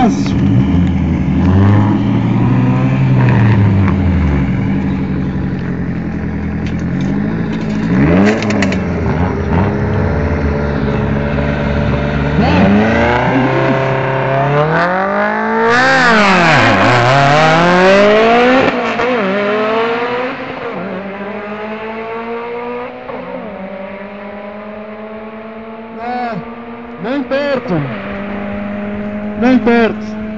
fácil. É, nem perto. Nem perto.